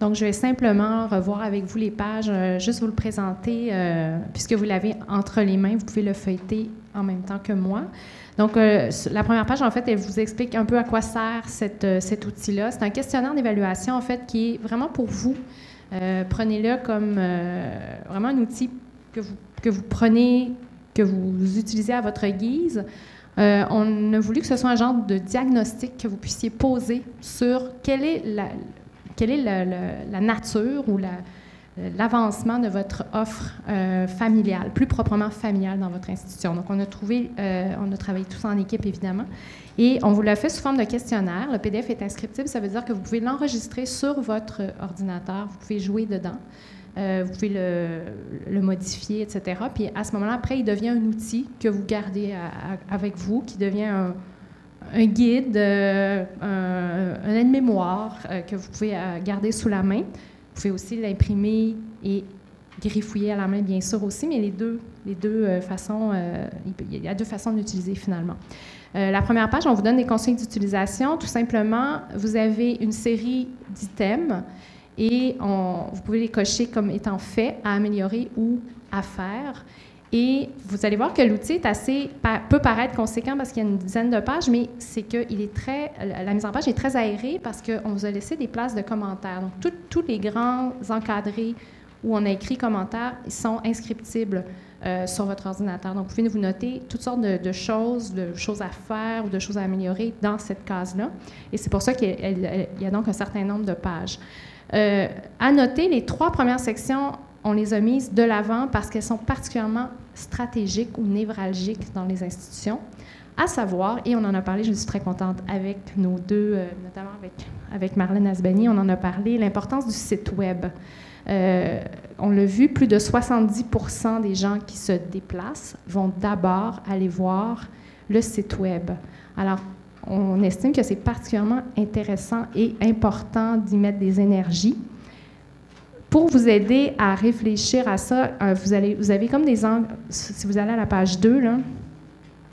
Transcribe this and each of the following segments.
Donc, je vais simplement revoir avec vous les pages, euh, juste vous le présenter, euh, puisque vous l'avez entre les mains, vous pouvez le feuilleter en même temps que moi. Donc, euh, la première page, en fait, elle vous explique un peu à quoi sert cette, cet outil-là. C'est un questionnaire d'évaluation, en fait, qui est vraiment pour vous. Prenez-le comme vraiment un outil que vous, que vous prenez, que vous utilisez à votre guise. on a voulu que ce soit un genre de diagnostic que vous puissiez poser sur quelle est la, quelle est la nature ou l'avancement de votre offre euh, familiale, plus proprement familiale dans votre institution. Donc, on a trouvé, euh, on a travaillé tous en équipe, évidemment, et on vous l'a fait sous forme de questionnaire. Le PDF est inscriptible, ça veut dire que vous pouvez l'enregistrer sur votre ordinateur, vous pouvez jouer dedans, euh, vous pouvez le, le, modifier, etc. Puis à ce moment-là, après, il devient un outil que vous gardez avec vous, qui devient un, un guide, euh, un, aide-mémoire euh, que vous pouvez euh, garder sous la main. Vous pouvez aussi l'imprimer et griffouiller à la main, bien sûr aussi, mais les deux, les deux façons, il y a deux façons d'utiliser finalement. la première page, on vous donne des conseils d'utilisation. Tout simplement, vous avez une série d'items et vous pouvez les cocher comme étant faits, à améliorer ou à faire. Et vous allez voir que l'outil peut paraître conséquent parce qu'il y a une dizaine de pages, mais c'est que est très, la mise en page est très aérée parce qu'on vous a laissé des places de commentaires. Donc, tous les grands encadrés où on a écrit commentaires, ils sont inscriptibles euh, sur votre ordinateur. Donc, vous pouvez vous noter toutes sortes de, choses, de choses à faire ou de choses à améliorer dans cette case-là. Et c'est pour ça qu'il y, a donc un certain nombre de pages. Euh, à noter, les trois premières sections on les a mises de l'avant parce qu'elles sont particulièrement stratégiques ou névralgiques dans les institutions. À savoir, et on en a parlé, je suis très contente avec nos deux, euh, notamment avec, avec Marlène Asbani, on en a parlé, l'importance du site Web. Euh, on l'a vu, plus de 70% des gens qui se déplacent vont d'abord aller voir le site Web. Alors, on estime que c'est particulièrement intéressant et important d'y mettre des énergies. Pour vous aider à réfléchir à ça, euh, vous, avez comme des angles, si vous allez à la page 2, là,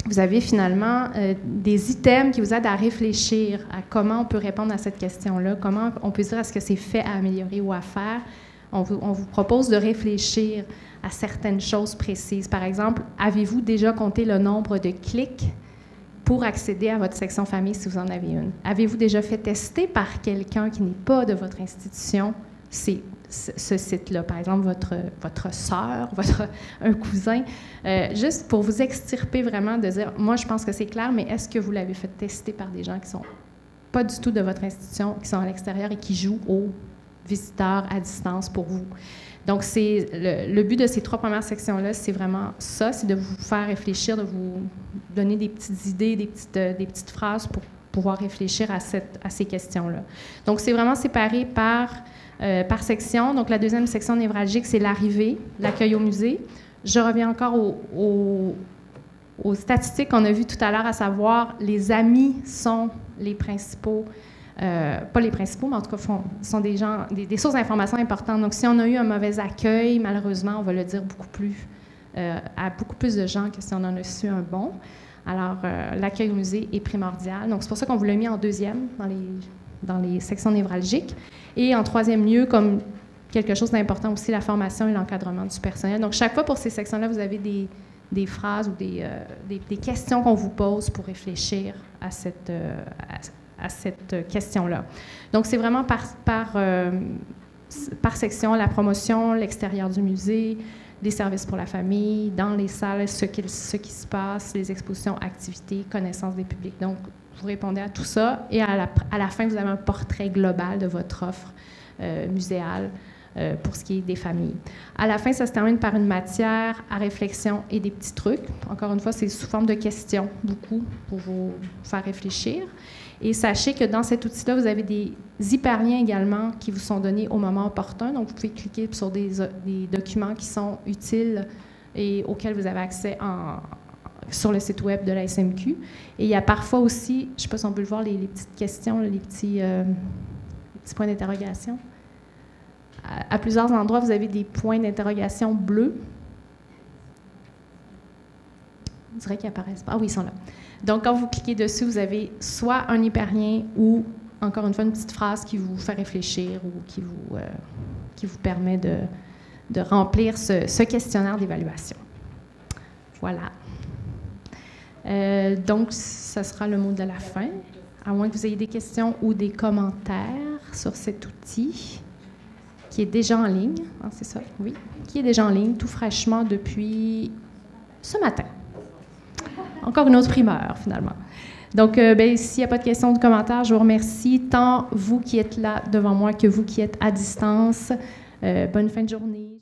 vous avez finalement euh, des items qui vous aident à réfléchir à comment on peut répondre à cette question-là, comment on peut dire est-ce que c'est fait à améliorer ou à faire. On vous, propose de réfléchir à certaines choses précises. Par exemple, avez-vous déjà compté le nombre de clics pour accéder à votre section famille si vous en avez une? Avez-vous déjà fait tester par quelqu'un qui n'est pas de votre institution ces ce site-là, par exemple votre, votre soeur, votre, un cousin, euh, juste pour vous extirper vraiment de dire, moi je pense que c'est clair, mais est-ce que vous l'avez fait tester par des gens qui sont pas du tout de votre institution, qui sont à l'extérieur et qui jouent aux visiteurs à distance pour vous? Donc, c'est le, but de ces trois premières sections-là, c'est vraiment ça, c'est de vous faire réfléchir, de vous donner des petites idées, des petites, euh, des petites phrases pour pouvoir réfléchir à, ces questions-là. Donc, c'est vraiment séparé par euh, par section. Donc, la deuxième section névralgique, c'est l'arrivée, l'accueil au musée. Je reviens encore aux statistiques qu'on a vues tout à l'heure, à savoir les amis sont les principaux, euh, pas les principaux, mais en tout cas sont des gens, des, sources d'informations importantes. Donc, si on a eu un mauvais accueil, malheureusement, on va le dire beaucoup plus euh, à beaucoup plus de gens que si on en a su un bon. Alors, l'accueil au musée est primordial. Donc, c'est pour ça qu'on vous l'a mis en deuxième dans les, dans les sections névralgiques. Et en troisième lieu, comme quelque chose d'important aussi, la formation et l'encadrement du personnel. Donc, chaque fois pour ces sections-là, vous avez des, des phrases ou des, euh, des, questions qu'on vous pose pour réfléchir à cette, euh, à, cette question-là. Donc, c'est vraiment par, par, euh, par section la promotion, l'extérieur du musée, les services pour la famille, dans les salles, ce qui, se passe, les expositions, activités, connaissances des publics. Donc, vous répondez à tout ça et à la, à la fin, vous avez un portrait global de votre offre euh, muséale euh, pour ce qui est des familles. À la fin, ça se termine par une matière à réflexion et des petits trucs. Encore une fois, c'est sous forme de questions, beaucoup, pour vous faire réfléchir. Et sachez que dans cet outil-là, vous avez des hyperliens également qui vous sont donnés au moment opportun. Donc, vous pouvez cliquer sur des, des documents qui sont utiles et auxquels vous avez accès sur le site web de la SMQ. Et il y a parfois aussi, je ne sais pas si on peut le voir, les, petites questions, les, petits, euh, petits points d'interrogation. À, plusieurs endroits, vous avez des points d'interrogation bleus. On dirait qu'ils apparaissent pas. Ah oui, ils sont là. Donc, quand vous cliquez dessus, vous avez soit un hyperlien ou encore une fois, une petite phrase qui vous fait réfléchir ou qui vous, euh, qui vous permet de, de remplir ce, questionnaire d'évaluation. Voilà. Euh, donc, ce sera le mot de la fin, à moins que vous ayez des questions ou des commentaires sur cet outil qui est déjà en ligne. Ah, c'est ça, oui. Qui est déjà en ligne tout fraîchement depuis ce matin. Encore une autre primeur, finalement. Donc, euh, ben, s'il n'y a pas de questions ou de commentaires, je vous remercie, tant vous qui êtes là devant moi que vous qui êtes à distance. Euh, bonne fin de journée.